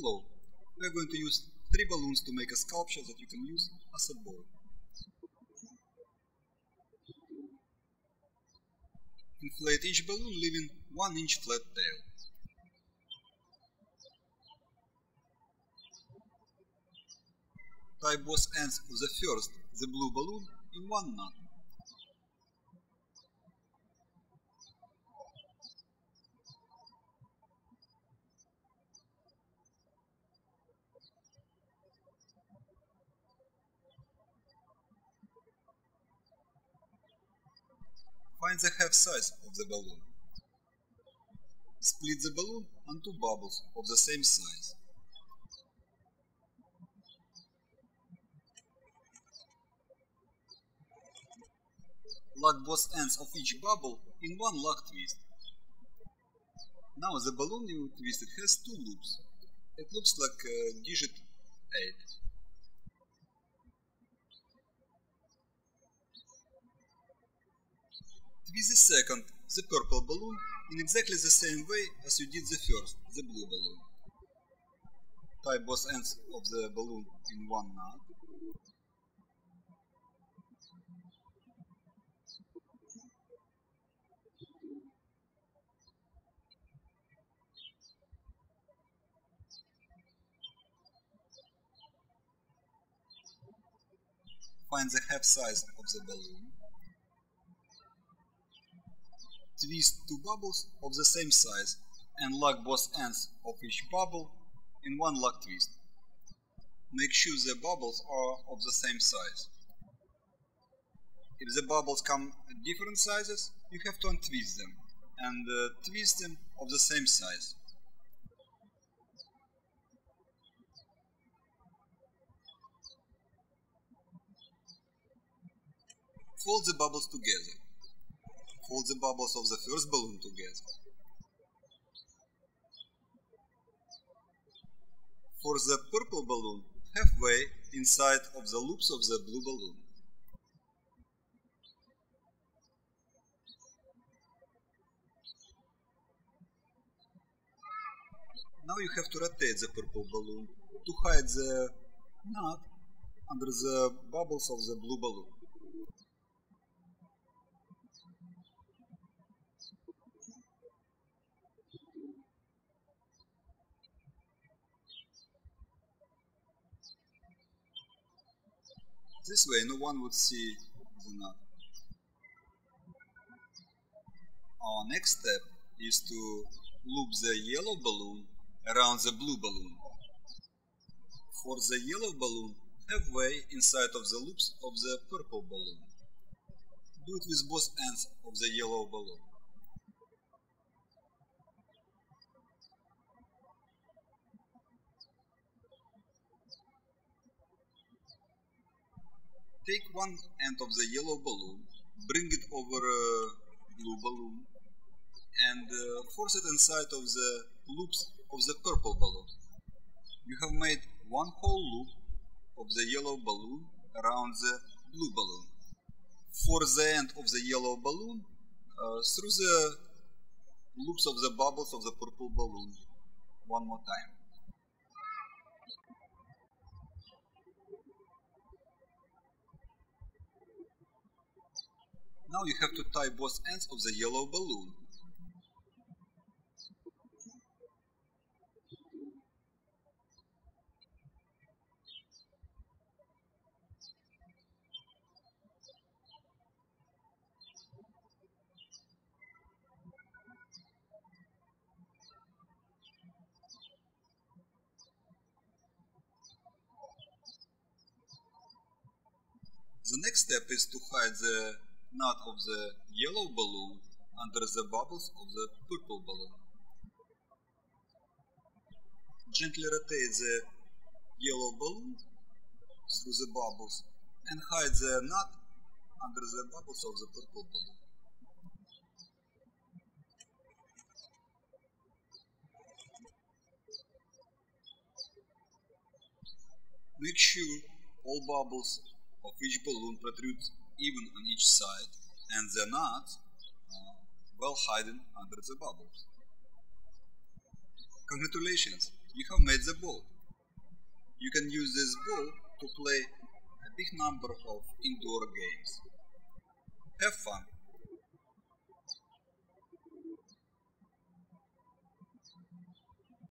Hello, we are going to use three balloons to make a sculpture that you can use as a ball. Inflate each balloon leaving 1 inch flat tail. Tie both ends of the first, the blue balloon, in one knot. Find the half size of the balloon. Split the balloon on two bubbles of the same size. Lock both ends of each bubble in one lock twist. Now the balloon you twisted has two loops. It looks like a digit 8. Twist the second, the purple balloon, in exactly the same way as you did the first, the blue balloon. Tie both ends of the balloon in one knot. Find the half size of the balloon. Twist two bubbles of the same size and lock both ends of each bubble in one lock twist. Make sure the bubbles are of the same size. If the bubbles come at different sizes, you have to untwist them and uh, twist them of the same size. Fold the bubbles together. Fold the bubbles of the first balloon together. For the purple balloon, halfway inside of the loops of the blue balloon. Now you have to rotate the purple balloon to hide the knot under the bubbles of the blue balloon. This way no one would see the knot. Our next step is to loop the yellow balloon around the blue balloon. For the yellow balloon, halfway inside of the loops of the purple balloon. Do it with both ends of the yellow balloon. Take one end of the yellow balloon, bring it over a blue balloon, and uh, force it inside of the loops of the purple balloon. You have made one whole loop of the yellow balloon around the blue balloon. For the end of the yellow balloon, uh, through the loops of the bubbles of the purple balloon one more time. Now you have to tie both ends of the yellow balloon. The next step is to hide the knot of the yellow balloon under the bubbles of the purple balloon. Gently rotate the yellow balloon through the bubbles and hide the knot under the bubbles of the purple balloon. Make sure all bubbles of each balloon protrude even on each side and the knot uh, well hidden under the bubbles. Congratulations! you have made the ball. You can use this ball to play a big number of indoor games. Have fun!